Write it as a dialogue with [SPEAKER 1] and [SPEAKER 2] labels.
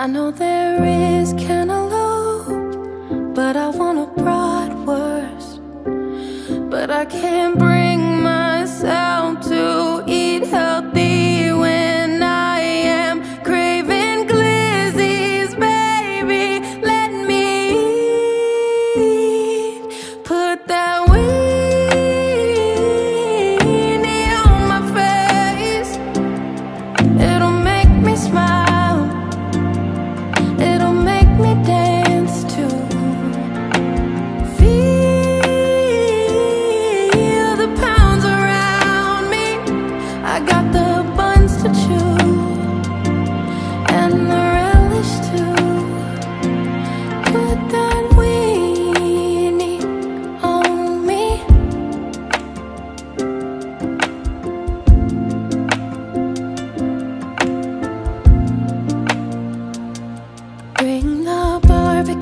[SPEAKER 1] I know there is cantaloupe, but I want a broadwurst. But I can't bring myself.